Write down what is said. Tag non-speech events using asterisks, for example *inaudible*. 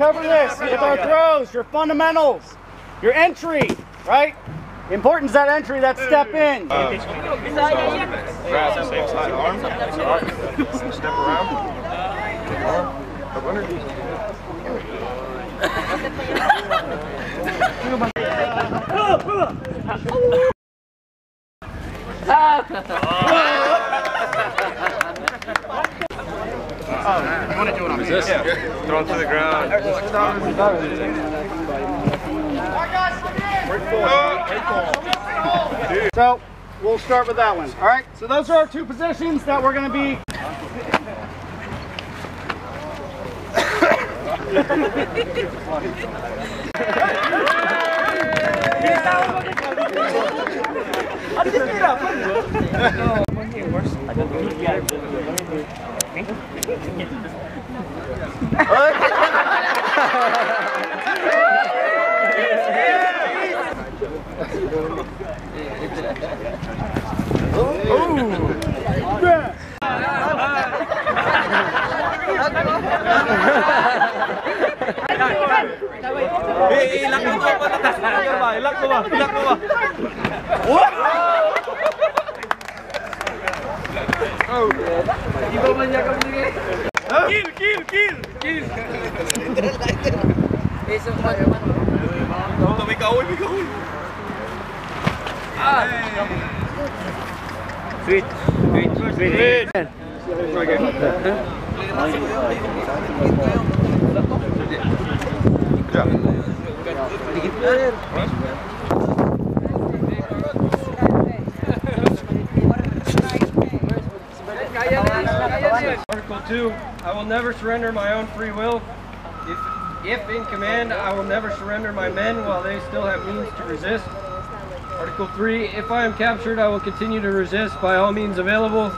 cover this with our throws, your fundamentals, your entry, right? The importance that entry, that step in. Uh, Grab the same side. Arm. Arm. Step around. Arm. Up *laughs* underneath. Resist. Throw him to the ground. So we'll start with that one. All right. So those are our two positions that we're going to be. *laughs* Ilak mo ba? Ilak mo ba? Ilak mo ba? Kill, kill, kill. Kill. Is es malo, man? No, me ik me cago. Ah. Sweet, sweet, sweet. Ja. Article 2, I will never surrender my own free will. If, if in command, I will never surrender my men while they still have means to resist. Article 3, if I am captured, I will continue to resist by all means available.